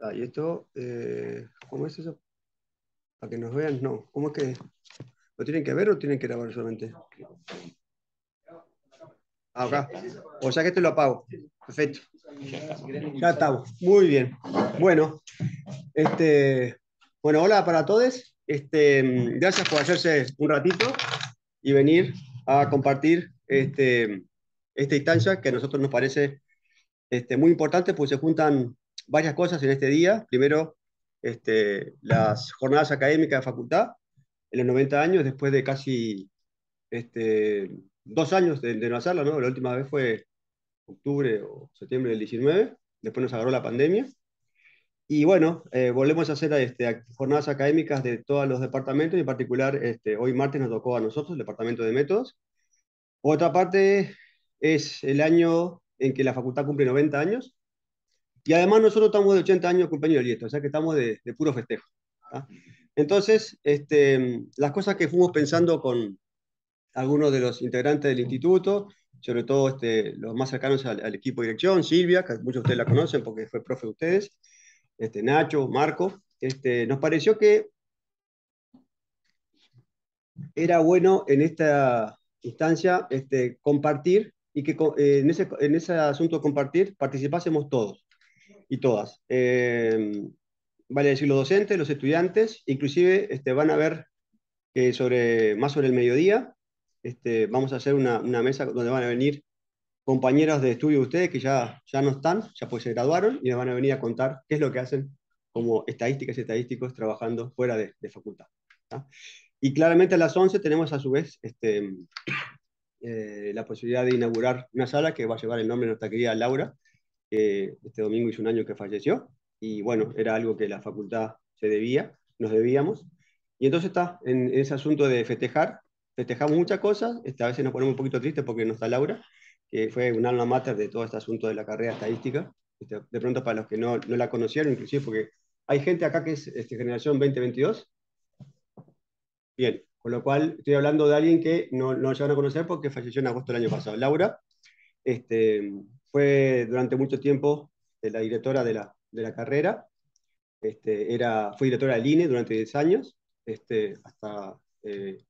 Ah, y esto, eh, ¿cómo es eso? Para que nos vean, no. ¿Cómo es que lo tienen que ver o tienen que grabar solamente? Ah, acá. O sea que esto lo apago. Perfecto. Ya estamos. Muy bien. Bueno, este, bueno, hola para todos. Este, gracias por hacerse un ratito y venir a compartir este, esta instancia que a nosotros nos parece este, muy importante, pues se juntan varias cosas en este día. Primero, este, las jornadas académicas de facultad, en los 90 años, después de casi este, dos años de, no hacerla, ¿no? La última vez fue octubre o septiembre del 19, después nos agarró la pandemia. Y bueno, eh, volvemos a hacer este, jornadas académicas de todos los departamentos, en particular este, hoy martes nos tocó a nosotros, el departamento de métodos. otra parte es el año en que la facultad cumple 90 años, y además nosotros estamos de 80 años de cumpleaños del o sea que estamos de, puro festejo. Entonces, este, las cosas que fuimos pensando con algunos de los integrantes del instituto, sobre todo este, los más cercanos al, equipo de dirección, Silvia, que muchos de ustedes la conocen porque fue profe de ustedes, este, Nacho, Marco, este, nos pareció que era bueno en esta instancia este, compartir y que en, ese, en ese asunto de compartir participásemos todos y todas. Eh, vale decir los docentes, los estudiantes, inclusive este, van a ver que sobre, más sobre el mediodía este, vamos a hacer una, una, mesa donde van a venir compañeros de estudio de ustedes que ya, ya no están, ya pues se graduaron y les van a venir a contar qué es lo que hacen como estadísticas y estadísticos trabajando fuera de, de facultad. Y claramente a las 11 tenemos a su vez este, eh, la posibilidad de inaugurar una sala que va a llevar el nombre de nuestra querida Laura, que este domingo hizo un año que falleció, y bueno, era algo que la facultad se debía, nos debíamos. Y entonces está en, ese asunto de festejar, festejamos muchas cosas, este, a veces nos ponemos un poquito tristes porque no está Laura, que fue un alma mater de todo este asunto de la carrera estadística. Este, de pronto, para los que no, no, la conocieron, inclusive porque hay gente acá que es este, generación 2022. Bien, con lo cual estoy hablando de alguien que no, no van a conocer porque falleció en agosto del año pasado. Laura este, fue durante mucho tiempo la directora de la, de la carrera, este, era, fue directora del INE durante 10 años, este, hasta eh,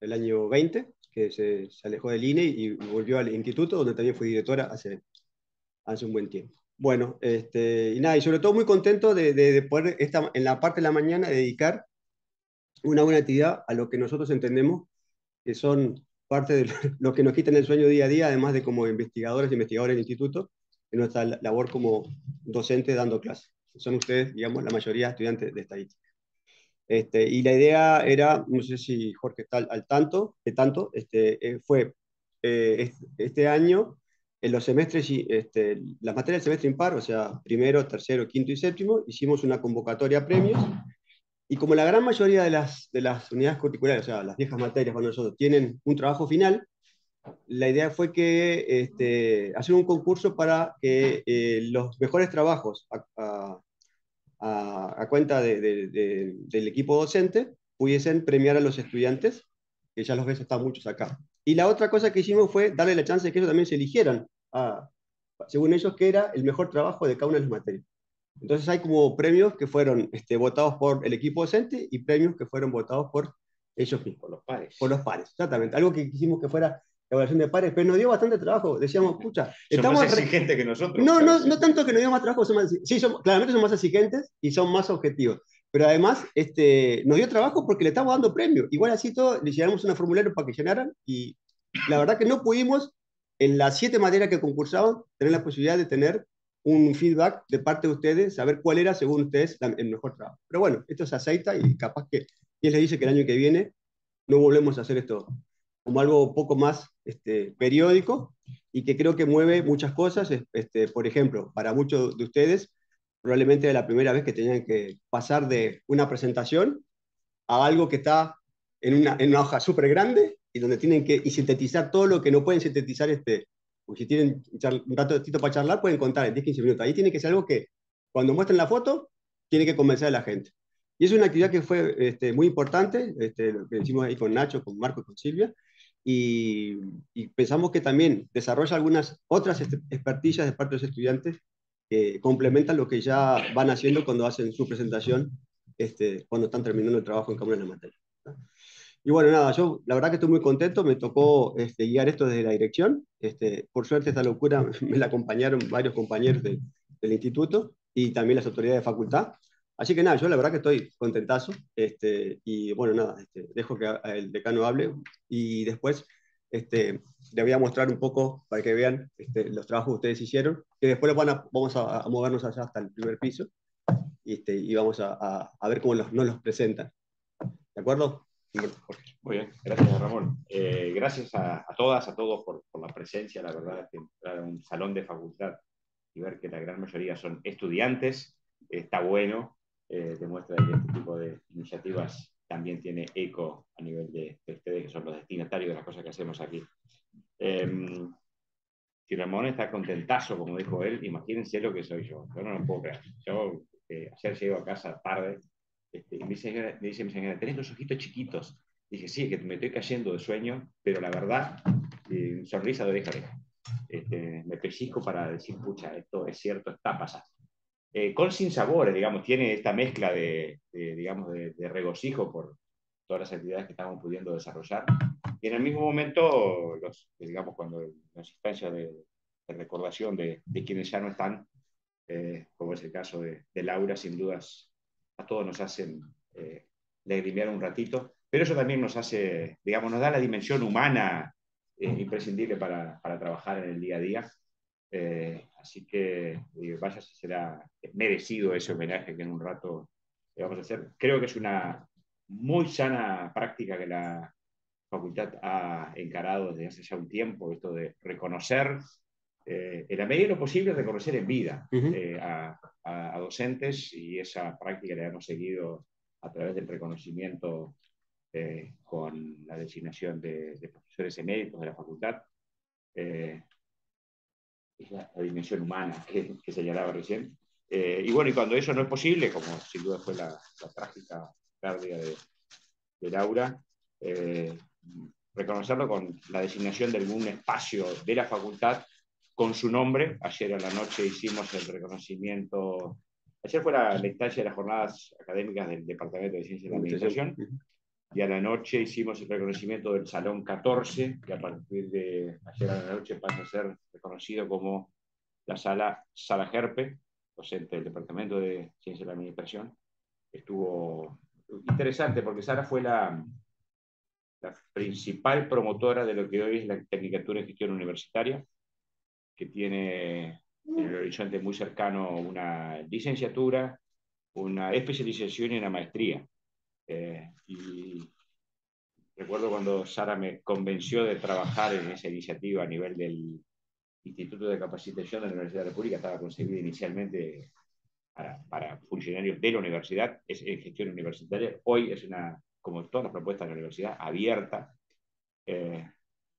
el año 20, que se, alejó del INE y volvió al instituto, donde también fue directora hace, hace un buen tiempo. Bueno, este, y nada, y sobre todo muy contento de, de, poder esta, en la parte de la mañana dedicar una buena actividad a lo que nosotros entendemos que son parte de lo que nos quitan el sueño día a día, además de como investigadores e investigadores del instituto, en nuestra labor como docente dando clases. Son ustedes, digamos, la mayoría estudiantes de estadística. Este, y la idea era, no sé si Jorge está al, tanto, de tanto, este, eh, fue eh, este año, en los semestres, este, las materias del semestre impar, o sea, primero, tercero, quinto y séptimo, hicimos una convocatoria a premios, y como la gran mayoría de las, de las unidades curriculares, o sea, las viejas materias para nosotros, tienen un trabajo final, la idea fue que este, hacer un concurso para que eh, los mejores trabajos a, a, cuenta del equipo docente pudiesen premiar a los estudiantes, que ya los ves, están muchos acá. Y la otra cosa que hicimos fue darle la chance de que ellos también se eligieran, a, según ellos, que era el mejor trabajo de cada una de las materias. Entonces hay como premios que fueron este, votados por el equipo docente y premios que fueron votados por ellos mismos. Por los pares. Por los pares, exactamente. Algo que quisimos que fuera evaluación de pares, pero nos dio bastante trabajo. Decíamos, pucha, estamos más exigentes que nosotros. No, no, no tanto que nos dio más trabajo, son más, sí, son, claramente son más exigentes y son más objetivos. Pero además este, nos dio trabajo porque le estamos dando premio. Igual así todo, le llenamos una formulario para que llenaran y la verdad que no pudimos, en las siete materias que concursaban, tener la posibilidad de tener un feedback de parte de ustedes, saber cuál era, según ustedes, el mejor trabajo. Pero bueno, esto se aceita y capaz que, ¿quién les dice que el año que viene no volvemos a hacer esto como algo poco más este, periódico y que creo que mueve muchas cosas. Este, por ejemplo, para muchos de ustedes, probablemente era la primera vez que tenían que pasar de una presentación a algo que está en una, en una hoja súper grande y donde tienen que sintetizar todo lo que no pueden sintetizar. Este, o si tienen un ratito para charlar, pueden contar en 10-15 minutos. Ahí tiene que ser algo que, cuando muestren la foto, tiene que convencer a la gente. Y es una actividad que fue este, muy importante, este, lo que hicimos ahí con Nacho, con Marco y con Silvia, y, pensamos que también desarrolla algunas otras expertillas de parte de los estudiantes que complementan lo que ya van haciendo cuando hacen su presentación, este, cuando están terminando el trabajo en Cámara de la Materia. Y bueno, nada, yo la verdad que estoy muy contento, me tocó este, guiar esto desde la dirección. Este, por suerte esta locura me la acompañaron varios compañeros del instituto y también las autoridades de facultad. Así que nada, yo la verdad que estoy contentazo. Este, y bueno, nada, este, dejo que el decano hable y después este, le voy a mostrar un poco para que vean este, los trabajos que ustedes hicieron, que después van a, vamos a, movernos allá hasta el primer piso este, y vamos a, a, ver cómo nos los presentan. ¿De acuerdo? Muy bien, gracias Ramón. Eh, gracias a, todas, a todos por, por, la presencia, la verdad, que entrar a un salón de facultad y ver que la gran mayoría son estudiantes, está bueno, eh, demuestra que este tipo de iniciativas también tiene eco a nivel de, ustedes, que son los destinatarios de las cosas que hacemos aquí. Eh, si Ramón está contentazo, como dijo él, imagínense lo que soy yo. Yo no lo puedo creer. Yo eh, ayer llego a casa tarde este, y me dice, me dice mi señora, tenés los ojitos chiquitos. Dije, sí, que me estoy cayendo de sueño, pero la verdad, eh, sonrisa de oreja Este, me pellizco para decir, pucha, esto es cierto, está pasando. Eh, con sin sabores, digamos, tiene esta mezcla de, digamos, de, regocijo por todas las actividades que estamos pudiendo desarrollar. Y en el mismo momento, los, digamos, cuando las instancias de, recordación de, quienes ya no están, eh, como es el caso de, Laura, sin dudas, a todos nos hacen eh, un ratito, pero eso también nos hace, digamos, nos da la dimensión humana eh, imprescindible para, para, trabajar en el día a día. Eh, así que vaya si será merecido ese homenaje que en un rato le vamos a hacer. Creo que es una muy sana práctica que la facultad ha encarado desde hace ya un tiempo, esto de reconocer, eh, en la medida de lo posible, reconocer en vida a, a, docentes y esa práctica la hemos seguido a través del reconocimiento eh, con la designación de, profesores eméritos de la facultad. Eh, es la, dimensión humana que, que señalaba recién. Eh, y bueno, y cuando eso no es posible, como sin duda fue la, trágica pérdida de, de Laura, reconocerlo con la designación de algún espacio de la facultad con su nombre. Ayer a la noche hicimos el reconocimiento, ayer fue la, instancia de las jornadas académicas del Departamento de Ciencia de la Administración, y a la noche hicimos el reconocimiento del Salón 14, que a partir de ayer a la noche pasa a ser reconocido como la sala Sala Gerpe, docente del Departamento de Ciencia de la Administración. Estuvo interesante porque Sara fue la, la principal promotora de lo que hoy es la Tecnicatura en Gestión Universitaria que tiene en el horizonte muy cercano una licenciatura, una especialización y una maestría. Eh, y recuerdo cuando Sara me convenció de trabajar en esa iniciativa a nivel del Instituto de Capacitación de la Universidad de la República, estaba concebida inicialmente para, para, funcionarios de la universidad, es en gestión universitaria. Hoy es una, como todas las propuestas de la universidad, abierta. Eh,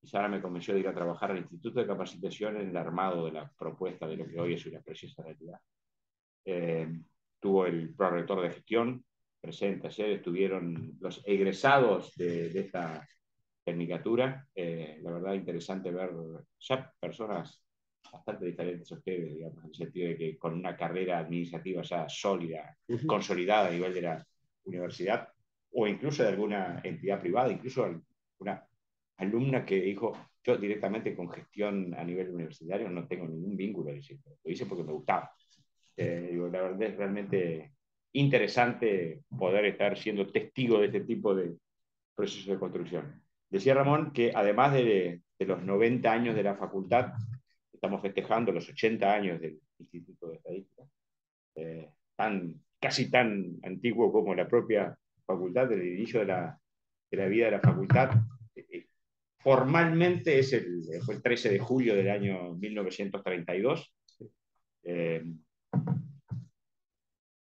Sara me convenció de ir a trabajar al Instituto de Capacitación en el armado de la propuesta de lo que hoy es una preciosa realidad. Eh, tuvo el prorector de gestión presente ayer, estuvieron los egresados de, esta tecnicatura. Eh, la verdad, interesante ver ya personas bastante diferentes a ustedes, digamos, en el sentido de que con una carrera administrativa ya sólida, consolidada a nivel de la universidad, o incluso de alguna entidad privada, incluso una alumna que dijo, yo directamente con gestión a nivel universitario no tengo ningún vínculo, lo hice porque me gustaba. Eh, la verdad es realmente interesante poder estar siendo testigo de este tipo de procesos de construcción. Decía Ramón que además de, los 90 años de la facultad, estamos festejando los 80 años del Instituto de Estadística, eh, tan, casi tan antiguo como la propia facultad, del inicio de la, de la vida de la facultad, Formalmente es el, fue el 13 de julio del año 1932, eh,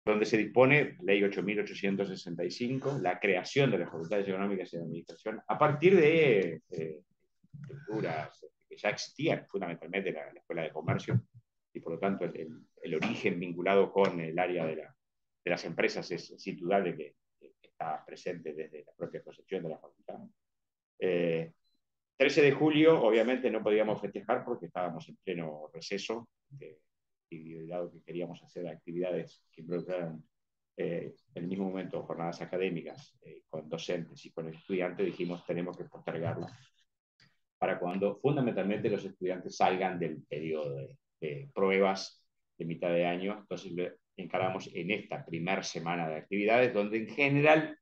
donde se dispone, ley 8.865, la creación de las facultades económicas y de administración, a partir de eh, estructuras que ya existían, fundamentalmente la, la, Escuela de Comercio, y por lo tanto el, origen vinculado con el área de, la, de las empresas es, es indudable que, está presente desde la propia concepción de la facultad. Eh, 13 de julio, obviamente no podíamos festejar porque estábamos en pleno receso de y dado que queríamos hacer actividades que involucraran eh, en el mismo momento jornadas académicas eh, con docentes y con estudiantes, dijimos tenemos que postergarlo para cuando fundamentalmente los estudiantes salgan del periodo de, pruebas de mitad de año. Entonces lo encaramos en esta primera semana de actividades, donde en general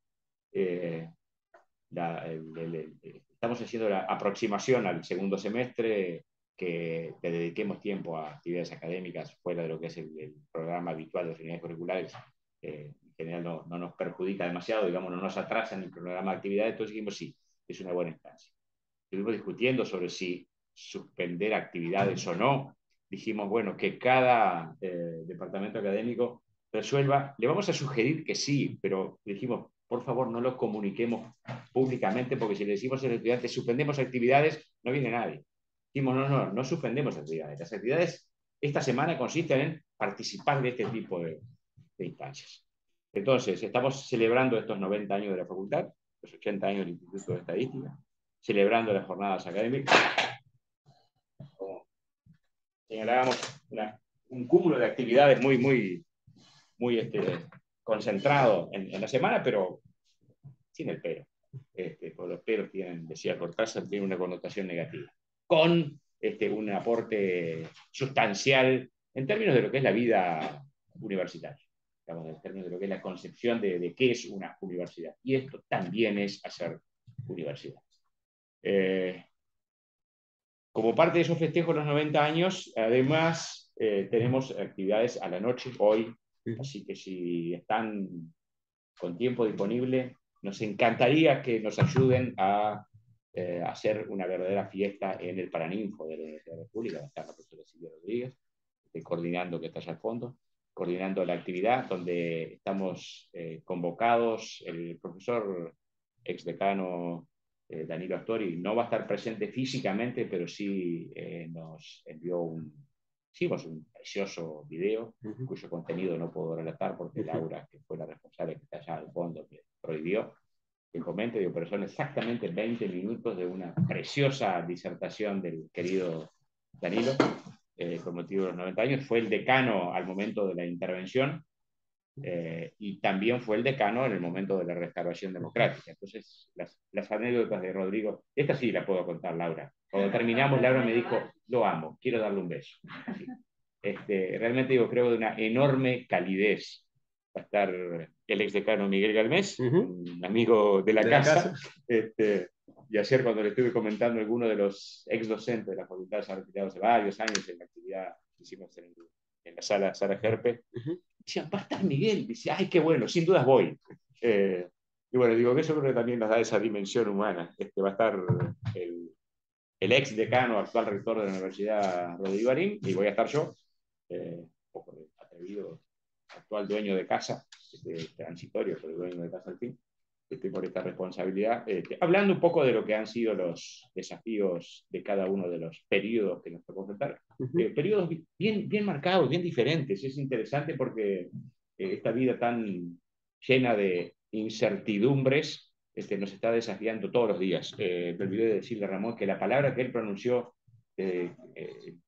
eh, estamos haciendo la aproximación al segundo semestre, que le dediquemos tiempo a actividades académicas fuera de lo que es el, programa habitual de unidades curriculares. Eh, en general no, no, nos perjudica demasiado, digamos, no nos atrasa en el programa de actividades, entonces dijimos sí, es una buena instancia estuvimos discutiendo sobre si suspender actividades o no. Dijimos, bueno, que cada eh, departamento académico resuelva. Le vamos a sugerir que sí, pero dijimos, por favor, no lo comuniquemos públicamente, porque si le decimos a los estudiantes, suspendemos actividades, no viene nadie. Dijimos, no, no, no suspendemos actividades. Las actividades esta semana consisten en participar de este tipo de, de instancias. Entonces, estamos celebrando estos 90 años de la facultad, los 80 años del Instituto de Estadística, celebrando las jornadas académicas. Como señalábamos, un cúmulo de actividades muy, muy, muy este, concentrado en, la semana, pero sin el pero. Este, porque los peros tienen, decía Cortázar, tienen una connotación negativa. Con este, un aporte sustancial en términos de lo que es la vida universitaria, en términos de lo que es la concepción de, de qué es una universidad. Y esto también es hacer universidad. Eh, como parte de esos festejos los 90 años, además eh, tenemos actividades a la noche hoy, así que si están con tiempo disponible, nos encantaría que nos ayuden a eh, hacer una verdadera fiesta en el Paraninfo de la Universidad de la República, está la profesora Silvia Rodríguez, coordinando que estás al fondo, coordinando la actividad, donde estamos convocados. El profesor exdecano eh, Danilo Astori no va a estar presente físicamente, pero sí eh, nos envió un, hicimos un precioso video, cuyo contenido no puedo relatar porque Laura, que fue la responsable que está allá al fondo, que prohibió que comente, digo, pero son exactamente 20 minutos de una preciosa disertación del querido Danilo, eh, con motivo de los 90 años. Fue el decano al momento de la intervención eh, y también fue el decano en el momento de la restauración democrática. Entonces, las, las, anécdotas de Rodrigo, esta sí la puedo contar, Laura. Cuando terminamos, Laura me dijo, lo amo, quiero darle un beso. Este, realmente yo creo de una enorme calidez. Va a estar el ex decano Miguel Galmés, un amigo de la casa. Este, y ayer cuando le estuve comentando a alguno de los ex docentes de la facultad, se ha retirado hace varios años en la actividad que hicimos en, en la sala Sara Gerpe, decían, va a estar Miguel. Dice, ay, qué bueno, sin dudas voy. Eh, y bueno, digo que eso creo que también nos da esa dimensión humana. Este, va a estar el, el ex decano, actual rector de la Universidad Rodrigo Arín, y voy a estar yo, eh, un poco atrevido, actual dueño de casa, este, transitorio, pero dueño de casa al fin estoy por esta responsabilidad, este, hablando un poco de lo que han sido los desafíos de cada uno de los periodos que nos tocó enfrentar. Eh, periodos bien, bien marcados, bien diferentes. Es interesante porque eh, esta vida tan llena de incertidumbres este, nos está desafiando todos los días. Eh, me olvidé de decirle a Ramón que la palabra que él pronunció, el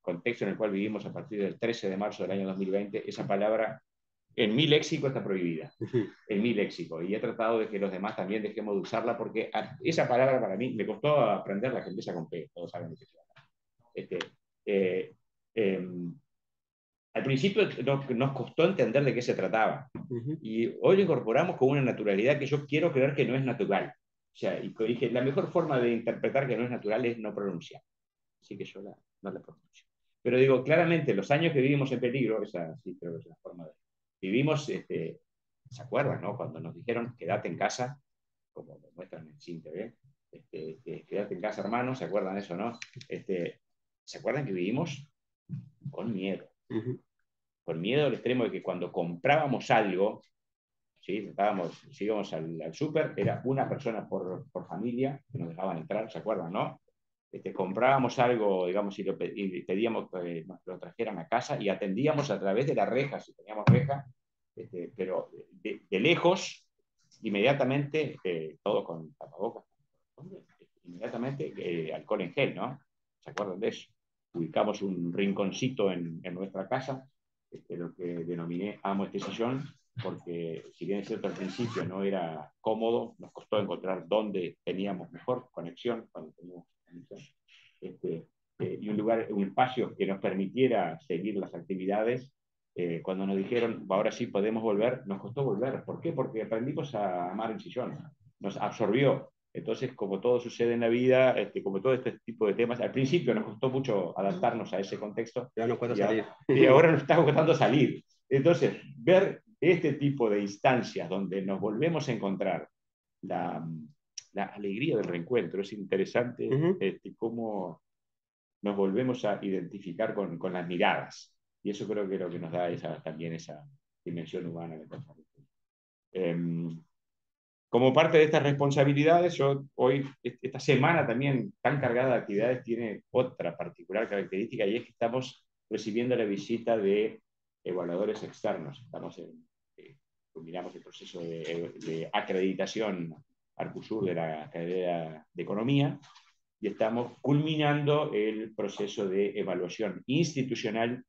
contexto en el cual vivimos a partir del 13 de marzo del año 2020, esa palabra en mi léxico está prohibida, en mi léxico. Y he tratado de que los demás también dejemos de usarla porque esa palabra para mí me costó aprenderla, que empieza con P, todos saben de qué se este, eh, em, al principio nos costó entender de qué se trataba. Y hoy lo incorporamos con una naturalidad que yo quiero creer que no es natural. O sea, y dije, la mejor forma de interpretar que no es natural es no pronunciar. Así que yo la, no la pronuncio. Pero digo, claramente, los años que vivimos en peligro, esa sí creo que es la forma de vivimos, este, ¿se acuerdan, no? Cuando nos dijeron, quédate en casa, como lo muestran en Cine TV, este, quédate en casa, hermano, ¿se acuerdan eso, no? Este, ¿Se acuerdan que vivimos con miedo? Con miedo al extremo de que cuando comprábamos algo, ¿sí? Estábamos, si íbamos al, al súper, era una persona por, por, familia que nos dejaban entrar, ¿se acuerdan, no? Este, comprábamos algo, digamos, y, lo, pedíamos que nos lo trajeran a casa y atendíamos a través de la reja, si teníamos reja, este, pero de, lejos, inmediatamente, eh, todo con tapabocas, inmediatamente eh, alcohol en gel, ¿no? ¿Se acuerdan de eso? Ubicamos un rinconcito en, en nuestra casa este, lo que denominé amo este sillón, porque si bien es cierto al principio no era cómodo, nos costó encontrar dónde teníamos mejor conexión, cuando teníamos conexión, este, eh, y un lugar, un espacio que nos permitiera seguir las actividades. Eh, cuando nos dijeron, ahora sí podemos volver, nos costó volver. ¿Por qué? Porque aprendimos a amar el sillón, nos absorbió. Entonces, como todo sucede en la vida, este, como todo este tipo de temas, al principio nos costó mucho adaptarnos a ese contexto. Ya no y, salir. y ahora nos está costando salir. Entonces, ver este tipo de instancias donde nos volvemos a encontrar la, la alegría del reencuentro, es interesante este, cómo nos volvemos a identificar con, con, las miradas. Y eso creo que es lo que nos da esa, también esa dimensión humana. Eh, como parte de estas responsabilidades, yo hoy, esta semana también tan cargada de actividades, tiene otra particular característica y es que estamos recibiendo la visita de evaluadores externos. Estamos en, eh, el proceso de, de acreditación Arcusur de la carrera de Economía y estamos culminando el proceso de evaluación institucional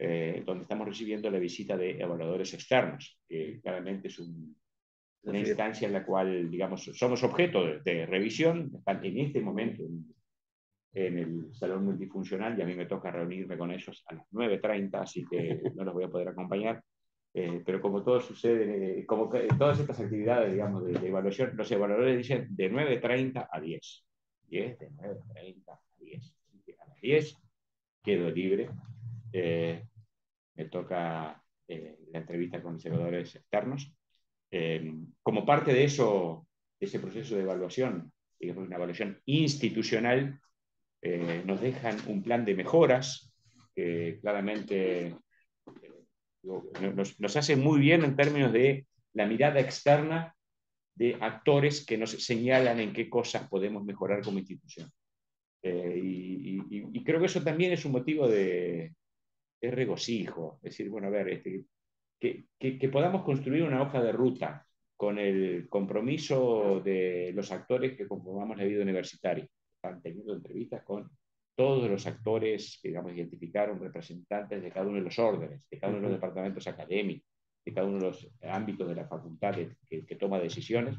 eh, donde estamos recibiendo la visita de evaluadores externos, que claramente es un, una instancia en la cual, digamos, somos objeto de, revisión, están en este momento en, el salón multifuncional y a mí me toca reunirme con ellos a las 9.30, así que no los voy a poder acompañar. Eh, pero como todo sucede, eh, como todas estas actividades, digamos, de, evaluación, los evaluadores dicen de 9.30 a 10. 10, de 9.30 a 10. a las 10 quedo libre. Eh, me toca la entrevista con los evaluadores externos eh, como parte de eso, ese proceso de evaluación, digamos, una evaluación institucional, eh, nos dejan un plan de mejoras que claramente eh, nos, hace muy bien en términos de la mirada externa de actores que nos señalan en qué cosas podemos mejorar como institución. y, creo que eso también es un motivo de, de regocijo. Es decir, bueno, a ver, este, que, podamos construir una hoja de ruta con el compromiso de los actores que conformamos la vida universitaria. Están teniendo entrevistas con todos los actores que digamos, identificaron representantes de cada uno de los órdenes, de cada uno de los departamentos académicos, de cada uno de los ámbitos de la facultad que, que toma decisiones,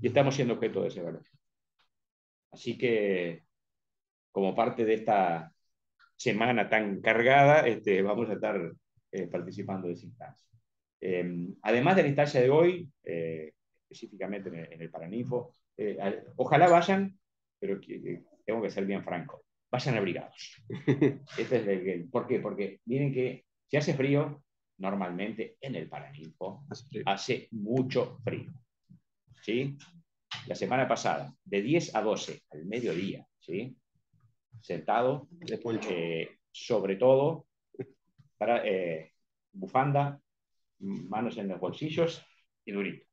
y estamos siendo objeto de esa evaluación. Así que, como parte de esta semana tan cargada, este, vamos a estar eh, participando de esa instancia. Em, además de la instancia de hoy, eh, específicamente en el, Paraninfo, eh, ojalá vayan, pero tengo que ser bien franco, vayan abrigados. Este es el, ¿Por qué? Porque miren que si hace frío, normalmente en el Paraninfo hace mucho frío. ¿sí? La semana pasada, de 10 a 12 al mediodía, ¿sí? sentado, eh, sobre todo, para, bufanda, manos en los bolsillos y durito.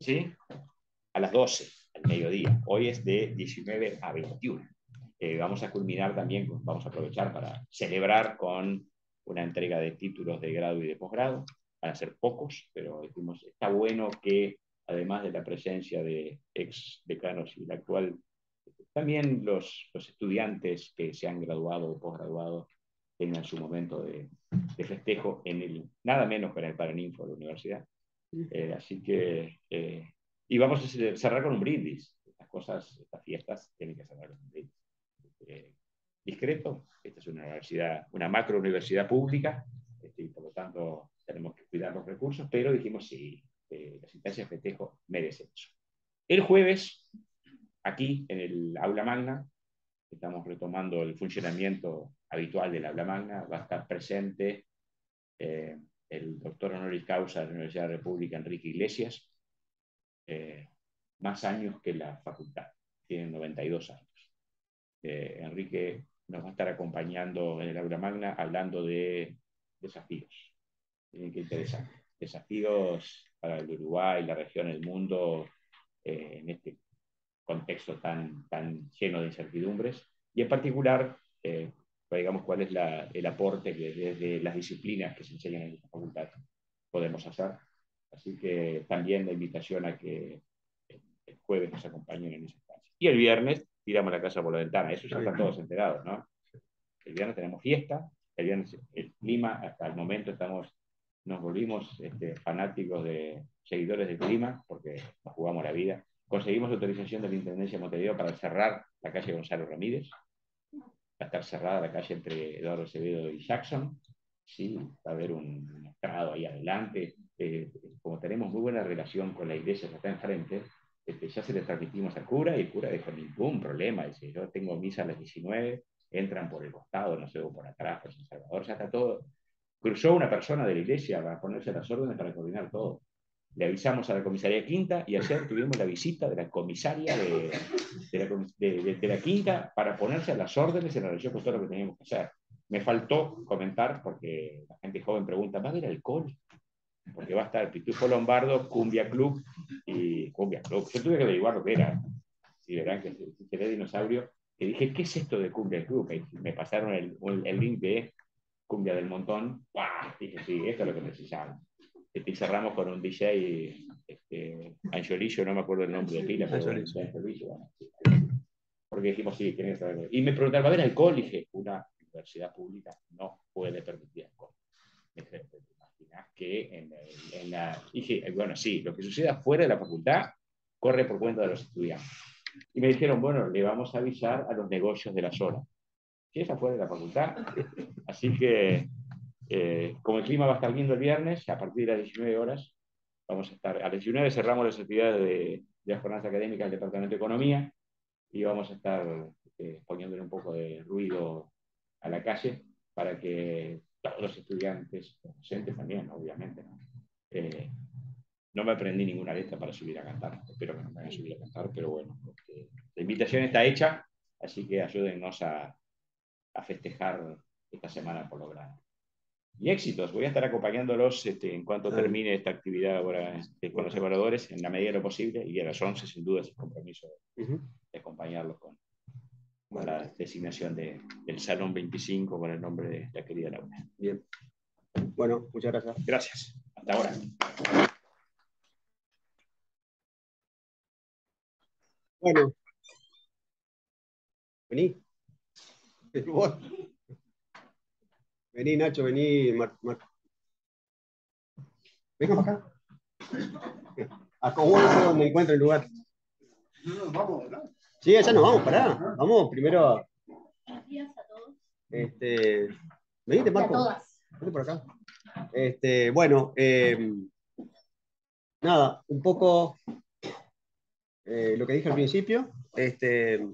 ¿Sí? A las 12, al mediodía. Hoy es de 19 a 21. Eh, vamos a culminar también, vamos a aprovechar para celebrar con una entrega de títulos de grado y de posgrado. Van a ser pocos, pero decimos, está bueno que además de la presencia de ex decanos y la actual, también los, los estudiantes que se han graduado o posgraduado tengan su momento de, festejo en el, nada menos que en el Paraninfo de la universidad. Eh, así que, eh, y vamos a cerrar con un brindis. Estas cosas, estas fiestas, tienen que cerrar con un brindis. Eh, discreto, esta es una universidad, una macro universidad pública, este, y por lo tanto tenemos que cuidar los recursos, pero dijimos sí, las instancias de festejo merecen eso. El jueves, aquí en el aula magna, estamos retomando el funcionamiento habitual del aula magna, va a estar presente eh, el doctor honoris causa de la Universidad de la República, Enrique Iglesias, eh, más años que la facultad, tiene 92 años. Eh, Enrique nos va a estar acompañando en el aula magna hablando de desafíos. Miren qué interesante. Desafíos para el Uruguay, la región, el mundo, en este contexto tan, tan lleno de incertidumbres. Y en particular, digamos, cuál es el aporte que desde las disciplinas que se enseñan en esta facultad podemos hacer. Así que también la invitación a que el jueves nos acompañen en esa instancia. Y el viernes tiramos la casa por la ventana. Eso ya están todos enterados, ¿no? El viernes tenemos fiesta. El viernes, clima, hasta el momento estamos, nos volvimos este, fanáticos de seguidores del clima, porque nos jugamos la vida. Conseguimos autorización de la Intendencia de Montevideo para cerrar la calle Gonzalo Ramírez. Va a estar cerrada la calle entre Eduardo Acevedo y Jackson. Sí, va a haber un, estrado ahí adelante. Eh, como tenemos muy buena relación con la iglesia que está enfrente, este, ya se le transmitimos al cura y el cura dijo ningún problema. Dice, yo tengo misa a las 19, entran por el costado, no sé, o por atrás, por San Salvador, ya está todo. Cruzó una persona de la iglesia para ponerse las órdenes para coordinar todo. Le avisamos a la comisaría quinta y ayer tuvimos la visita de la comisaria de, de, la, quinta para ponerse a las órdenes en relación con todo lo que teníamos que hacer. Me faltó comentar, porque la gente joven pregunta, ¿va a haber alcohol? Porque va a estar Pitufo Lombardo, Cumbia Club y Cumbia Club. Yo tuve que averiguar lo que era. Si verán que seré dinosaurio, que dije, ¿qué es esto de Cumbia Club? Me pasaron el, el link de Cumbia del Montón. ¡Pah! Dije, sí, esto es lo que necesitamos. Y cerramos con un DJ, este, Angelillo, no me acuerdo el nombre de pila, pero Angelillo, porque dijimos, sí, tiene que saber. Y me preguntaron, ¿va a haber alcohol? Y dije, una universidad pública no puede permitir alcohol. ¿Te imaginas que en, en, la... Dije, bueno, sí, lo que suceda fuera de la facultad corre por cuenta de los estudiantes. Y me dijeron, bueno, le vamos a avisar a los negocios de la zona. Si es afuera de la facultad. Así que eh, como el clima va a estar lindo el viernes, a partir de las 19 horas, vamos a estar, a las 19 cerramos las actividades de, las jornadas académicas del Departamento de Economía y vamos a estar eh, poniéndole un poco de ruido a la calle para que todos los estudiantes, los docentes también, obviamente, eh, ¿no? me aprendí ninguna letra para subir a cantar. Espero que no me vayan a subir a cantar, pero bueno, este, la invitación está hecha, así que ayúdennos a, a festejar esta semana por lo grande y éxitos. Voy a estar acompañándolos este, en cuanto termine esta actividad ahora este, con los evaluadores en la medida de lo posible y a las 11 sin duda es el compromiso de acompañarlos con, la designación de, del Salón 25 con el nombre de la querida Laura. Bien. Bueno, muchas gracias. Gracias. Hasta ahora. Bueno. Vení. Vení, Nacho, vení, Marco. Mar... Venga para acá. Acomódate donde encuentre el lugar. No, no, vamos, ¿verdad? Sí, ya nos vamos, pará. Vamos primero. Buenos días a todos. Este, venite, Marco. A todas. Vente por acá. Este, bueno, eh, nada, un poco eh, lo que dije al principio. Este,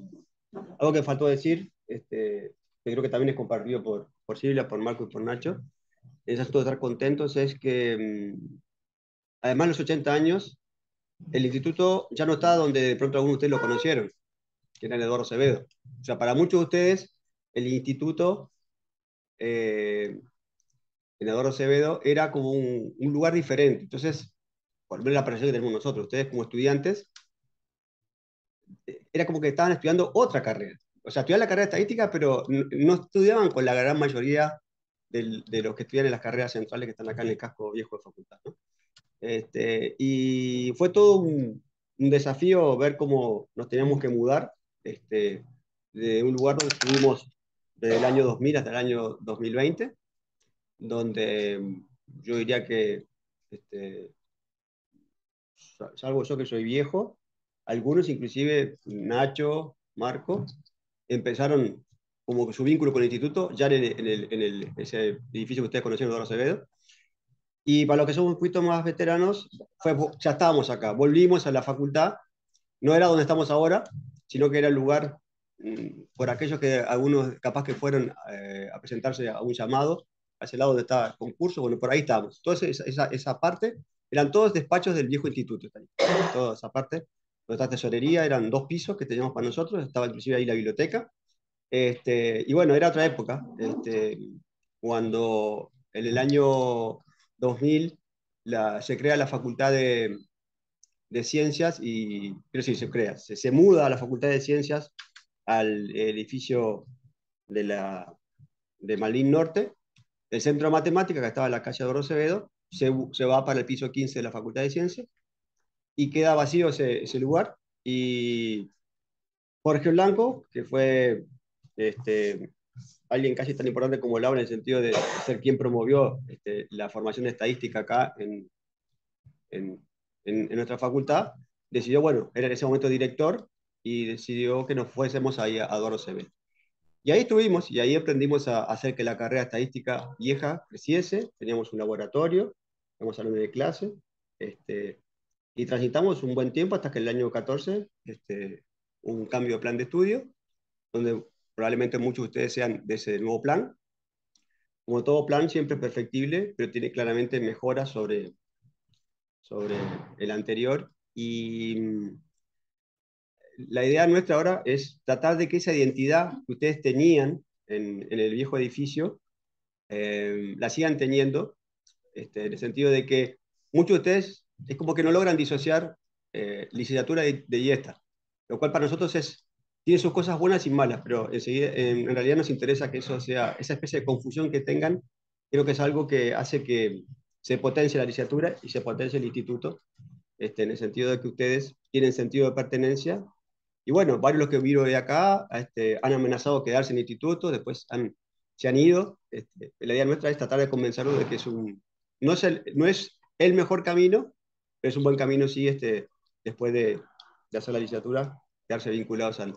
algo que faltó decir, este, que creo que también es compartido por, por Silvia, por Marco y por Nacho, es de estar contentos, es que mm, además de los 80 años, el instituto ya no está donde de pronto algunos de ustedes lo conocieron, que era el Eduardo Acevedo. O sea, para muchos de ustedes, el instituto eh, en Eduardo Acevedo era como un, lugar diferente. Entonces, por ver la percepción que tenemos nosotros, ustedes como estudiantes, eh, era como que estaban estudiando otra carrera o sea, estudiaban la carrera de estadística, pero no estudiaban con la gran mayoría de los que estudian en las carreras centrales que están acá en el casco viejo de facultad. ¿no? Este, y fue todo un, desafío ver cómo nos teníamos que mudar este, de un lugar donde estuvimos desde el año 2000 hasta el año 2020, donde yo diría que, este, salvo yo que soy viejo, algunos, inclusive Nacho, Marco, empezaron como su vínculo con el instituto, ya en, el, en el, ese edificio que ustedes conocieron, Eduardo Acevedo. Y para los que somos un poquito más veteranos, fue, ya estábamos acá, volvimos a la facultad, no era donde estamos ahora, sino que era el lugar, mm, por aquellos que algunos capaz que fueron eh, a presentarse a un llamado, a ese lado donde está el concurso, bueno, por ahí estábamos. Toda esa, esa, parte, eran todos despachos del viejo instituto, toda esa parte nuestra tesorería, eran dos pisos que teníamos para nosotros, estaba inclusive ahí la biblioteca. Este, y bueno, era otra época, este, cuando en el año 2000 la, se crea la Facultad de, de Ciencias, y, pero sí, se crea, se, se, muda a la Facultad de Ciencias al edificio de, la, de Malvin Norte, el Centro de Matemática, que estaba en la calle de Rosevedo, se, se va para el piso 15 de la Facultad de Ciencias, y queda vacío ese, lugar. Y Jorge Blanco, que fue este, alguien casi tan importante como Laura en el sentido de ser quien promovió este, la formación estadística acá en, en, en, nuestra facultad, decidió, bueno, era en ese momento director y decidió que nos fuésemos ahí a, a Eduardo Y ahí estuvimos y ahí aprendimos a, hacer que la carrera estadística vieja creciese, teníamos un laboratorio, teníamos salones de clase, este, y transitamos un buen tiempo hasta que el año 14, este, un cambio de plan de estudio, donde probablemente muchos de ustedes sean de ese nuevo plan. Como todo plan, siempre es perfectible, pero tiene claramente mejoras sobre, sobre el anterior. Y mm, la idea nuestra ahora es tratar de que esa identidad que ustedes tenían en, en el viejo edificio eh, la sigan teniendo, este, en el sentido de que muchos de ustedes es como que no logran disociar eh, licenciatura de, de IESTA, lo cual para nosotros es, tiene sus cosas buenas y malas, pero en, realidad nos interesa que eso sea, esa especie de confusión que tengan, creo que es algo que hace que se potencie la licenciatura y se potencie el instituto, este, en el sentido de que ustedes tienen sentido de pertenencia. Y bueno, varios los que vieron de acá este, han amenazado quedarse en el instituto, después se han ido. Este, la idea nuestra es tratar de convencerlos de que es un, no, es el, no es el mejor camino, pero es un buen camino, sí, este, después de, hacer la licenciatura, quedarse vinculados al,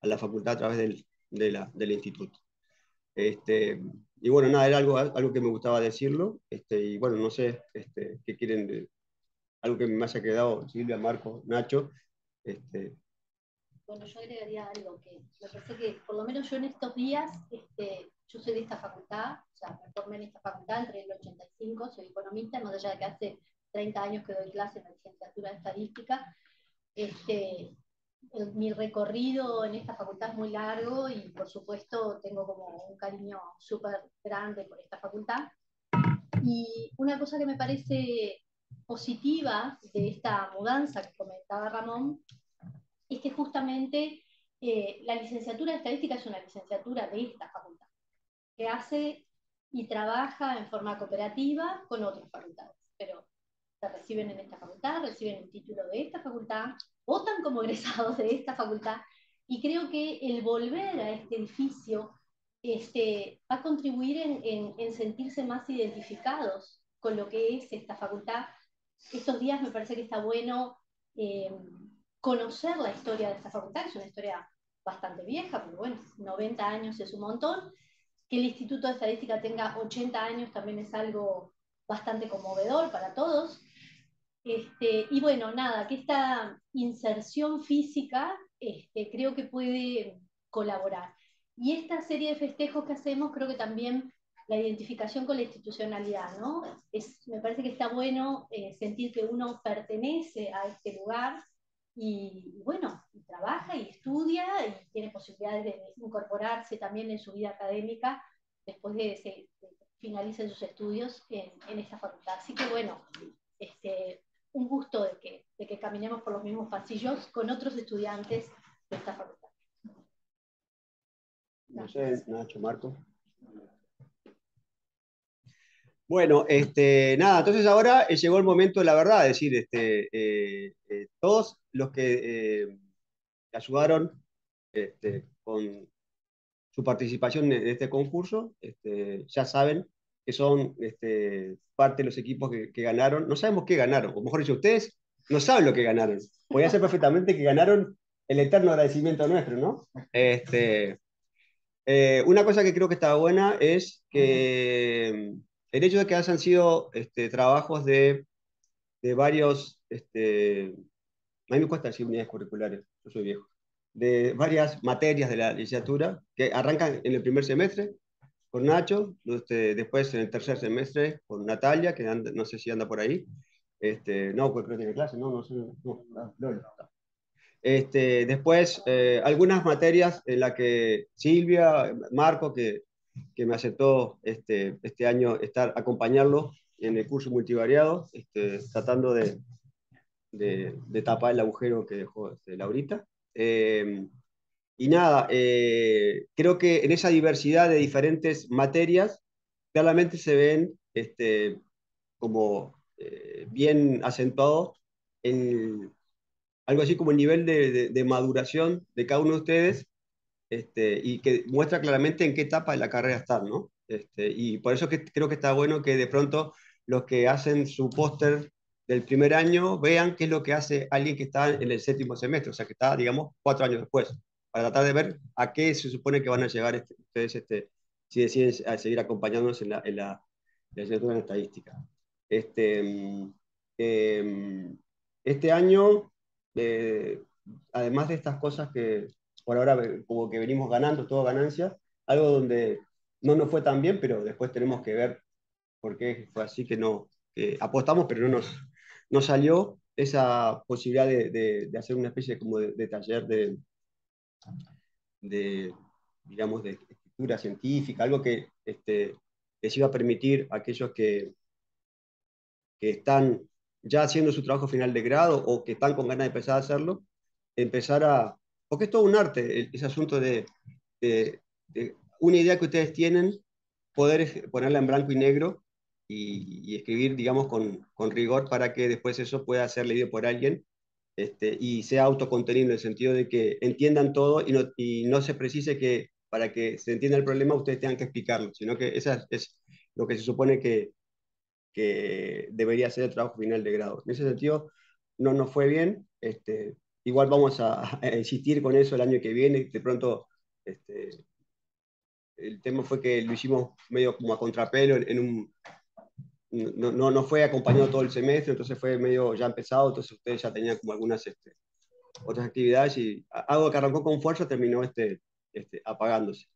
a la facultad a través del, de la, del instituto. Este, y bueno, nada, era algo, algo que me gustaba decirlo. Este, y bueno, no sé este, qué quieren, algo que me haya quedado, Silvia, Marco, Nacho. Este. Bueno, yo agregaría algo que me parece que, por lo menos yo en estos días, este, yo soy de esta facultad, o sea, me formé en esta facultad entre el 85, soy economista, más allá de que hace 30 años que doy clase en la licenciatura de estadística. Este, mi recorrido en esta facultad es muy largo y por supuesto tengo como un cariño súper grande por esta facultad. Y una cosa que me parece positiva de esta mudanza que comentaba Ramón es que justamente eh, la licenciatura de estadística es una licenciatura de esta facultad, que hace y trabaja en forma cooperativa con otras facultades, pero se reciben en esta facultad, reciben el título de esta facultad, votan como egresados de esta facultad, y creo que el volver a este edificio este, va a contribuir en, en, en, sentirse más identificados con lo que es esta facultad. Estos días me parece que está bueno eh, conocer la historia de esta facultad, que es una historia bastante vieja, pero bueno, 90 años es un montón. Que el Instituto de Estadística tenga 80 años también es algo bastante conmovedor para todos. Este, y bueno, nada, que esta inserción física este, creo que puede colaborar. Y esta serie de festejos que hacemos, creo que también la identificación con la institucionalidad, ¿no? Es, me parece que está bueno eh, sentir que uno pertenece a este lugar y, bueno, y trabaja y estudia y tiene posibilidades de incorporarse también en su vida académica después de que finalicen sus estudios en, en, esta facultad. Así que bueno, este, un gusto de que, de que caminemos por los mismos pasillos con otros estudiantes de esta facultad. No sé, Nacho, Marco. Bueno, este, nada, entonces ahora eh, llegó el momento de la verdad, es decir, este, eh, eh, todos los que eh, ayudaron este, con su participación en este concurso este, ya saben que son este, parte de los equipos que, que, ganaron. No sabemos qué ganaron, o mejor dicho, ustedes no saben lo que ganaron. Podría ser perfectamente que ganaron el eterno agradecimiento nuestro, ¿no? Este, eh, una cosa que creo que está buena es que el hecho de que hayan sido este, trabajos de, de varios, este, a mí me cuesta decir unidades curriculares, yo soy viejo, de varias materias de la licenciatura que arrancan en el primer semestre con Nacho, este, después en el tercer semestre con Natalia, que anda, no sé si anda por ahí. Este, no, creo que tiene clase, no, no sé. No, no, no, este, después, eh, algunas materias en las que Silvia, Marco, que, que me aceptó este, este año estar, acompañarlo en el curso multivariado, este, tratando de, de, de, tapar el agujero que dejó este, Laurita. Eh, y nada, eh, creo que en esa diversidad de diferentes materias, claramente se ven este, como eh, bien acentuados en algo así como el nivel de, de, de, maduración de cada uno de ustedes este, y que muestra claramente en qué etapa de la carrera están, ¿no? Este, y por eso que creo que está bueno que de pronto los que hacen su póster del primer año vean qué es lo que hace alguien que está en el séptimo semestre, o sea, que está, digamos, cuatro años después, para tratar de ver a qué se supone que van a llegar este, ustedes este, si deciden seguir acompañándonos en la, en la, en estadística. Este, em, este año, eh, además de estas cosas que por ahora como que venimos ganando, todo ganancia, algo donde no nos fue tan bien, pero después tenemos que ver por qué fue así que no, apostamos, pero no nos, no salió esa posibilidad de, de, hacer una especie como de, taller de, de, digamos, de escritura científica, algo que este, les iba a permitir a aquellos que, que están ya haciendo su trabajo final de grado o que están con ganas de empezar a hacerlo, empezar a... Porque es todo un arte, ese asunto de, de, una idea que ustedes tienen, poder ponerla en blanco y negro y, escribir, digamos, con, con, rigor para que después eso pueda ser leído por alguien este, y sea autocontenido en el sentido de que entiendan todo y no, y no se precise que para que se entienda el problema ustedes tengan que explicarlo, sino que eso es lo que se supone que, que debería ser el trabajo final de grado. En ese sentido, no nos fue bien. Este, igual vamos a, a, insistir con eso el año que viene. De pronto, este, el tema fue que lo hicimos medio como a contrapelo en un, no, no, no, fue acompañado todo el semestre, entonces fue medio ya empezado, entonces ustedes ya tenían como algunas este, otras actividades y algo que arrancó con fuerza terminó este, este, apagándose.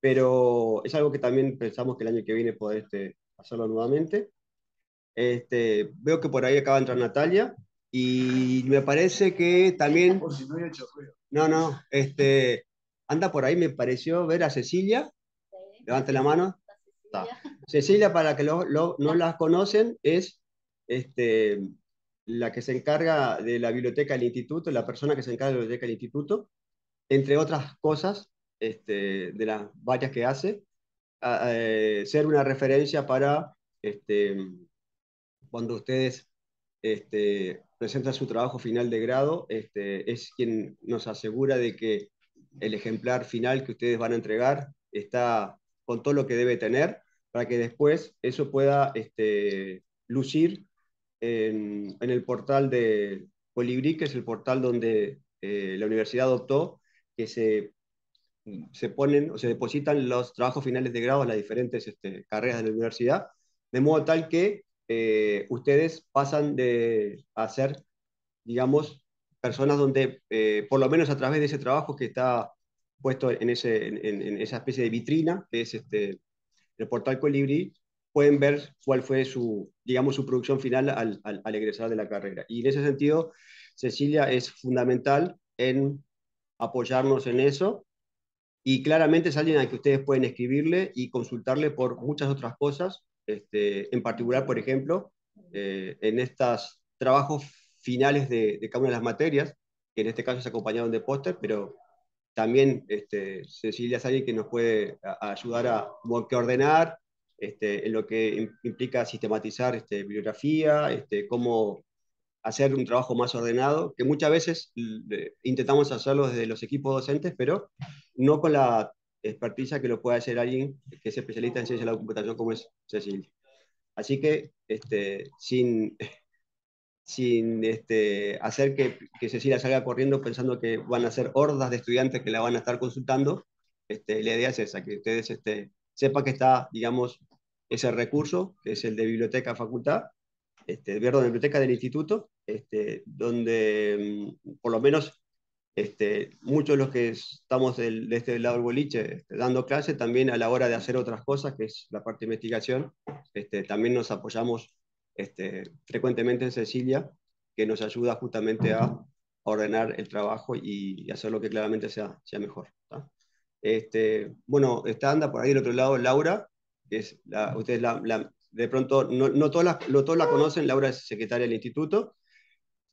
Pero es algo que también pensamos que el año que viene poder este, hacerlo nuevamente. Este, veo que por ahí acaba de entrar Natalia y me parece que también... Por si no, hecho no, no, este, anda por ahí, me pareció ver a Cecilia. Levante la mano. Cecilia, para que lo, no las conocen, es este, la que se encarga de la biblioteca del instituto, la persona que se encarga de la biblioteca del instituto, entre otras cosas, este, de las varias que hace, eh, ser una referencia para este, cuando ustedes este, presentan su trabajo final de grado, este, es quien nos asegura de que el ejemplar final que ustedes van a entregar está con todo lo que debe tener para que después eso pueda este, lucir en, el portal de Colibrí, que es el portal donde eh, la universidad adoptó que se, se ponen o se depositan los trabajos finales de grado a las diferentes este, carreras de la universidad, de modo tal que eh, ustedes pasan de a ser, digamos, personas donde, eh, por lo menos a través de ese trabajo que está puesto en, ese, en, esa especie de vitrina, que es este, el portal Colibri, pueden ver cuál fue su, digamos, su producción final al, al, egresar de la carrera. Y en ese sentido, Cecilia es fundamental en apoyarnos en eso. Y claramente es alguien al que ustedes pueden escribirle y consultarle por muchas otras cosas, este, en particular, por ejemplo, eh, en estos trabajos finales de, de, cada una de las materias, que en este caso se acompañaron de póster, pero también este, Cecilia es alguien que nos puede ayudar a, que ordenar este, en lo que implica sistematizar este, bibliografía, este, cómo hacer un trabajo más ordenado, que muchas veces intentamos hacerlo desde los equipos docentes, pero no con la experticia que lo puede hacer alguien que es especialista en ciencia de la computación como es Cecilia. Así que, este, sin, sin este, hacer que, que, Cecilia salga corriendo pensando que van a ser hordas de estudiantes que la van a estar consultando. Este, la idea es esa, que ustedes este, sepan que está, digamos, ese recurso, que es el de biblioteca facultad, este, biblioteca del instituto, este, donde mm, por lo menos este, muchos de los que estamos del, de este lado del boliche este, dando clase, también a la hora de hacer otras cosas, que es la parte de investigación, este, también nos apoyamos este, frecuentemente en Cecilia, que nos ayuda justamente a ordenar el trabajo y, hacer lo que claramente sea, sea mejor. Este, bueno, está anda por ahí del otro lado Laura, que es la, ustedes la, de pronto, no, no, todas no la conocen, Laura es secretaria del instituto.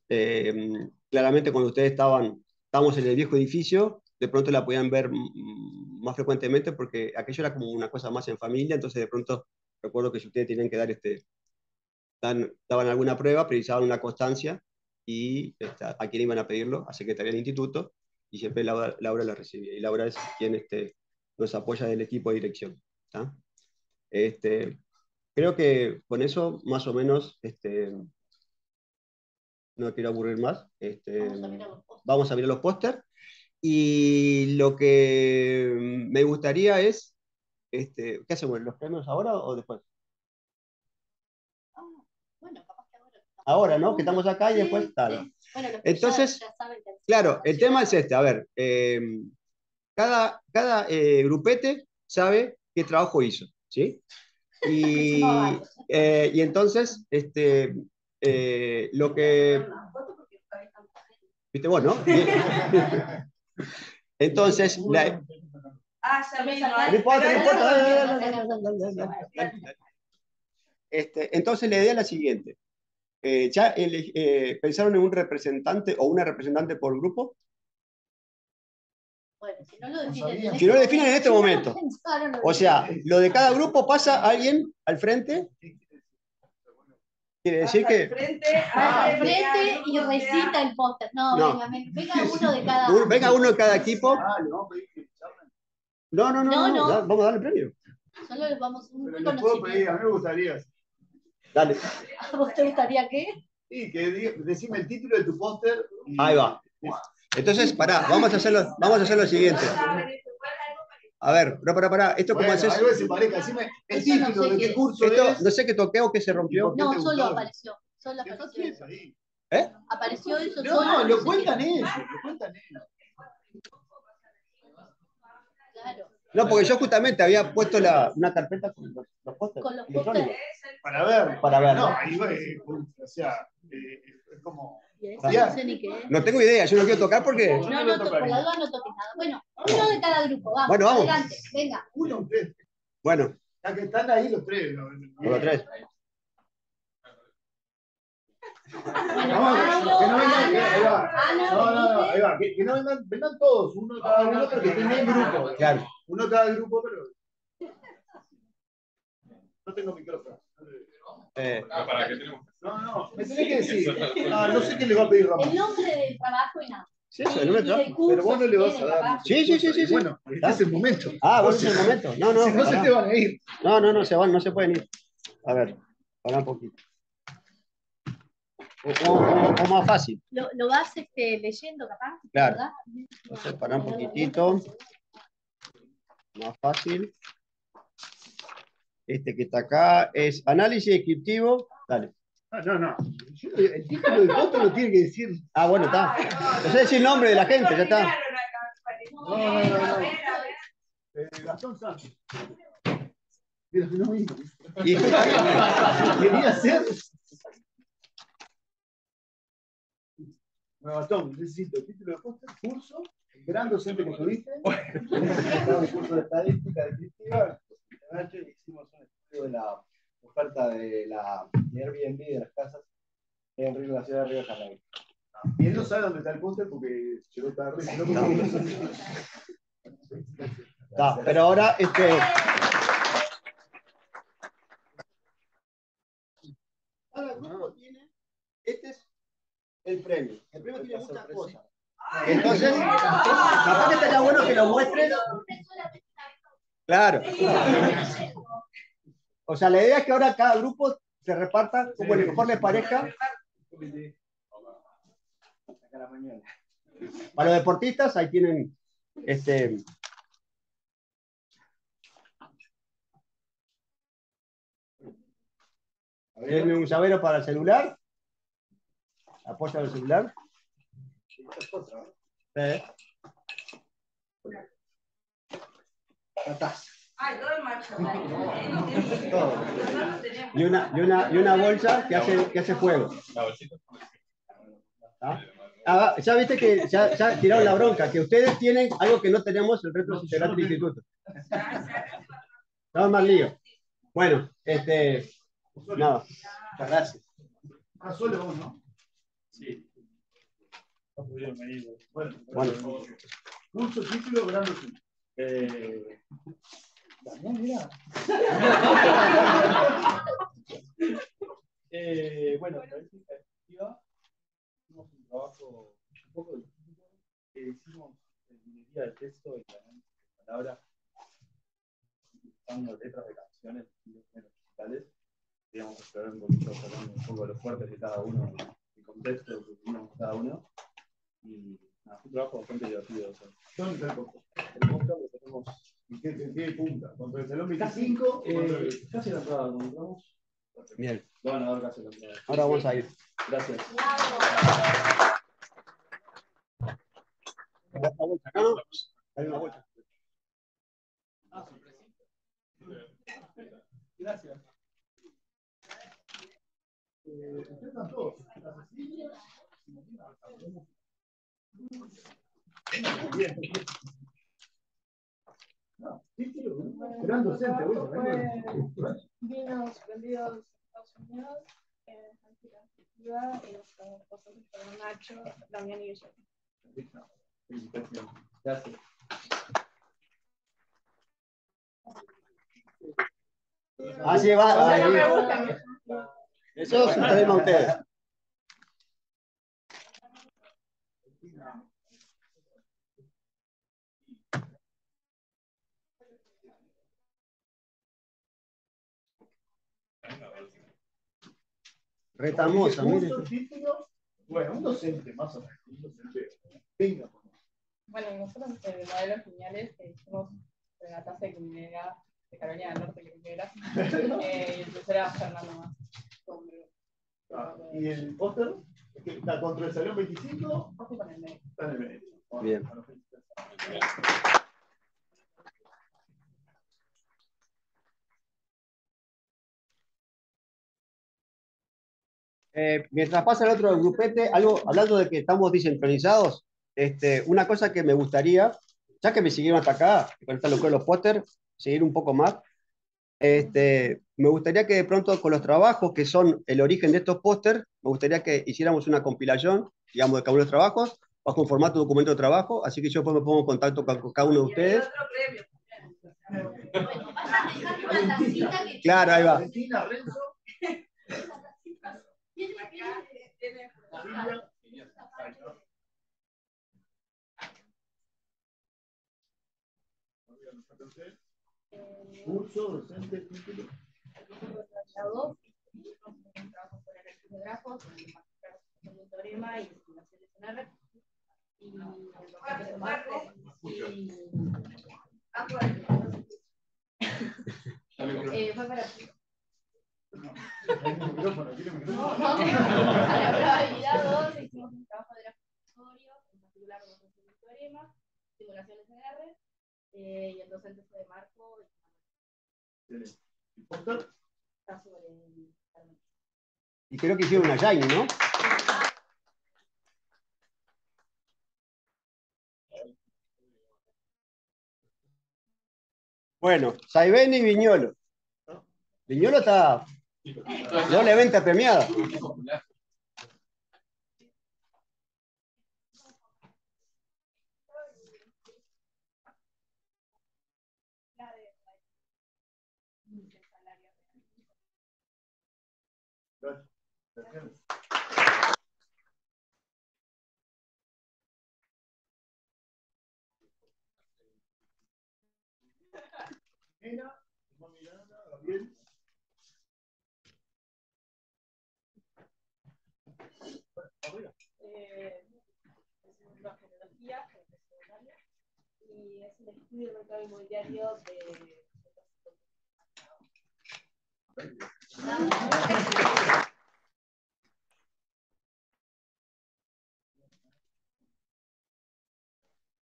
Eh, claramente cuando ustedes estaban, estábamos en el viejo edificio, de pronto la podían ver más frecuentemente porque aquello era como una cosa más en familia, entonces de pronto recuerdo que ustedes tienen que dar este, daban alguna prueba, precisaban una constancia y a quién iban a pedirlo, a Secretaría del Instituto, y siempre Laura, Laura la recibía. Y Laura es quien este, nos apoya del equipo de dirección. ¿tá? Este, creo que con eso más o menos este, no quiero aburrir más. Este, Vamos a mirar los postres. vamos a mirar los póster. Y lo que me gustaría es, este, ¿qué hacemos? ¿Los premios ahora o después? Ah, bueno, capaz que ahora. ¿no? Que estamos acá y después, sí. Bueno, Entonces, ya- ya saben que- Claro, el tema es este, a ver, eh, cada, cada eh, grupete sabe qué trabajo hizo, ¿sí? Y, eh, y entonces, este, eh, lo que, viste vos, ¿no? Entonces, la- Ah, ya no, importa, no importa. Este, entonces la idea es la siguiente. Eh, ¿Ya ele- eh, pensaron en un representante o una representante por grupo? Bueno, si no lo definen en Si no lo definen en este si no momento. no O sea, lo de cada grupo pasa alguien al frente. Quiere decir Pasa al que frente, Va al al frente y recita el póster. No, No. venga, ven- venga uno de cada. un- venga uno de cada equipo. Ah, le vamos a pedir que charlen. No, no, no, No, no, no. vamos a darle premio. Solo les vamos un Pero les puedo pedir, a mí me gustaría. Dale, ¿A vos te gustaría qué? Sí, que decime el título de tu póster. y- ahí va. Entonces, pará, vamos a hacerlo, vamos a hacer lo siguiente. A ver, pero pará, pará, esto como Bueno, haces. algo se parezca. Decime el no sé de qué curso Esto, es. no sé qué toqué o qué se rompió. ¿Por qué No, solo gustó? apareció. Solo ¿Qué apareció haces? ¿Eh? Apareció eso No, solo. no, lo qué. cuentan ellos, lo cuentan ellos. Claro. No, porque yo justamente había puesto la, una carpeta con los, los pósters Con los pósters. Para ver. Para ver. No, ahí va, eh, o sea, eh, es como. Y eso Ya. no sé ni qué es. No tengo idea, yo no quiero tocar porque. No, no no, por la duda no toques nada. Bueno, uno de cada grupo, vamos. Bueno, vamos. Adelante, venga. Uno, ustedes. Bueno, Ya que están ahí los tres. ¿no? los tres. Bueno, No, Pablo, que no vengan, que- ahí va. Ana, No, no, no, ahí va. Que, que no vengan, vengan todos, uno de cada uno, pero que estén en grupo. Claro. Uno cada grupo, pero. No tengo micrófono. Eh, ¿Para qué tenemos? No, no, me tenés que decir. Ah, no sé qué le va a pedir Ramón. El nombre del trabajo y nada. sí, eso, el del trabajo. curso, Pero vos no le vas a dar. Sí, sí, sí, sí. Bueno, este es el momento. Ah, bueno, es el momento. No, no, si no se te van a ir. no, no, no se van, no se pueden ir. A ver, para un poquito. O, o- o- o más fácil. Lo, lo vas este, leyendo, capaz. Claro. ¿verdad? Entonces, pará un poquitito. Más fácil. Este que está acá es análisis descriptivo. Dale. Ah, no, no. Yo- el título del voto lo tiene que decir. Ah, bueno, está. Entonces es el nombre de la gente, ya está. No, no, no, no. Eh, Gastón Sánchez. Pero no vino. Quería hacer. Bueno, Gastón, necesito el título de póster, curso, gran docente que tuviste. el curso de estadística descriptiva. En Nacho hicimos un estudio de la oferta de la de Airbnb de las casas en Río, la ciudad de Río de Janeiro. Y él no sabe dónde está el póster porque llegó tarde. no, Está, pero ahora, este. Cada grupo tiene. Este es el premio. El premio tiene muchas cosas. Entonces, capaz que estaría bueno que lo muestres. Claro. O sea, la idea es que ahora cada grupo se reparta como mejor les parezca. Para los deportistas, ahí tienen este. Tienen un llavero para el celular. Apoya el celular. Sí. Ay, todo en marcha. Y una, y una, y una bolsa que hace, que hace fuego. La bolsita. ¿Ah? Ah, ya viste que ya, ya tiraron la bronca, que ustedes tienen algo que no tenemos el resto del instituto. No más lío. Bueno, este, nada, muchas gracias. Ah, solo vos, ¿no? Sí. Bienvenido. Bueno, bueno. Título, gran eh, También, mira. eh, bueno, desde esta perspectiva, hicimos un trabajo un poco distinto. Eh, hicimos en minería de texto y análisis de palabras, utilizando letras de canciones y números digitales. Queríamos explorar un poquito, un poco de los fuertes de cada uno, el contexto que tuvimos cada uno. Y nada, un trabajo bastante divertido. O sea, ¿Dónde está el podcast? Lo tenemos. ¿En qué, en qué punta? Contra el salón 25. eh, casi la entrada, ¿no entramos? Bien, Lo van a dar casi la entrada. ahora vamos a ir. Gracias. Hay una vuelta. Gracias. Eh, todos. Bien. No, sí, tío, gran docente, bueno, bueno. Vino suspendido de Estados Unidos, eh, anticonceptiva, y Nacho, Damián y yo. Felicitaciones. Gracias. Así va. Eso es un tema a ustedes. Retamosa, mire. Bueno, un docente más o menos. Un docente. Venga, por favor. Bueno, nosotros eh, modelos geniales que hicimos en la tasa de criminalidad de Carolina del Norte, creo que era, eh, y el tercero era Fernando más. Ah, ¿Y el póster? ¿Que ¿Está contra el salón 25? Ojo con el medio. Está en el medio. Bien. Eh, mientras pasa el otro grupete, algo, hablando de que estamos descentralizados, este, una cosa que me gustaría, ya que me siguieron hasta acá, con esta locura de los póster, seguir un poco más, este, me gustaría que de pronto con los trabajos que son el origen de estos póster, me gustaría que hiciéramos una compilación, digamos, de cada uno de los trabajos, bajo un formato de documento de trabajo, así que yo después me pongo en contacto con, con cada uno de ustedes. Claro, ahí va. Valentina, Renzo, tiene Acá tiene- Silvia. Eh, Curso, docente, título. un trabajo con el estilógrafo, con el teorema y simulación de SNR. Y el de Marco, y Ah, bueno. eh, fue para un No, no. Para la probabilidad 2 hicimos un trabajo de laboratorio, en particular con el teorema, simulación SNR, eh, y el docente fue de Marco, y ¿El póster? está sobre el Carmen. Y creo que hicieron una Shiny, ¿no? Bueno, Saibén y Viñolo. Viñolo está doblemente premiada. La de el salario real. Gracias. Mira, Miranda, Gabriel. Es una genealogía, y es un estudio del mercado inmobiliario de Tiene Mauro, vamos. Ah, me quiero sin.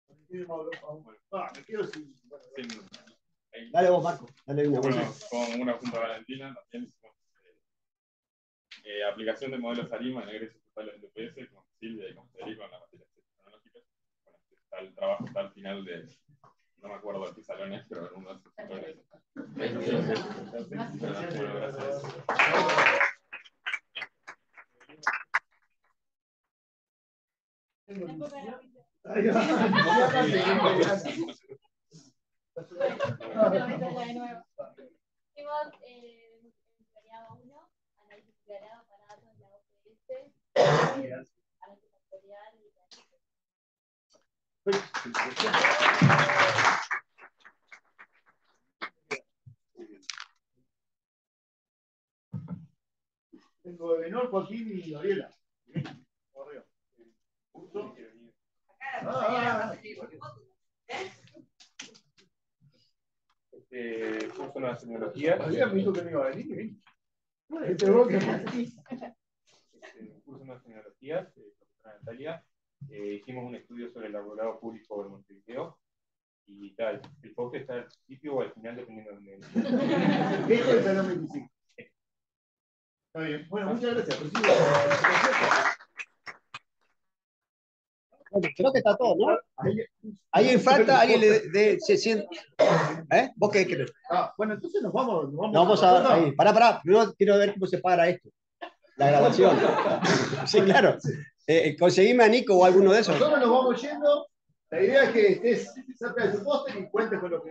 bueno, Dale vos, Marco. Dale una Bueno, con una junta valentina también hicimos eh, eh, aplicación de modelos ARIMA en egresos totales de UPS con Silvia y con Federico en la materia de tecnológicas. Bueno, está el trabajo está al final de, no me acuerdo de qué salón es, pero en uno de esos salones. Gracias. Tengo de menor Joaquín y Gabriela. Este curso de tecnologías. Gabriela me dijo que no iba a venir. Este curso de eh, profesora Natalia, eh, hicimos un estudio sobre el arbolado público de Montevideo y tal, el post está al principio o al final dependiendo de donde Esto es el Salón 25. Está bien. Bueno, muchas gracias. Bueno, creo que está todo, ¿no? Ahí- ¿Alguien falta? ¿Alguien le de, se siente? ¿Eh? ¿Vos qué crees? Ah, bueno, entonces nos vamos. Nos vamos, No, vamos a ahí. Pará, pará. Primero quiero ver cómo se para esto. La grabación. Sí, claro. Eh, eh, conseguime a Nico o alguno de esos. Nosotros nos vamos yendo. La idea es que estés cerca de tu póster y cuentes con lo que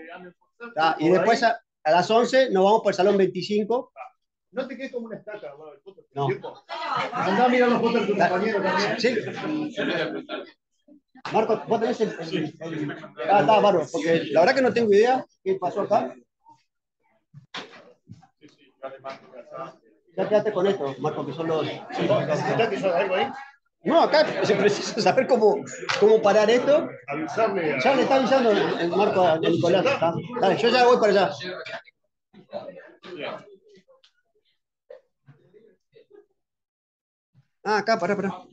cerca. Ah, y después a, a las 11 nos vamos por el salón 25. No te quedes como una estaca. Bueno, el póster, No. Andá a mirar los pósters de tu compañero también. Sí. Marco, vos tenés el. el- el- Ah, está, bárbaro, porque la verdad que no tengo idea qué pasó acá. Sí, sí, además, acá, Ya quédate con esto, Marco, que son los. ¿Necesitas que yo haga algo ahí? No, acá se precisa saber cómo, cómo parar esto. Avisarle. Ya le está avisando el, Marco a Nicolás. Dale, yo ya voy para allá. Ah, acá, pará, pará.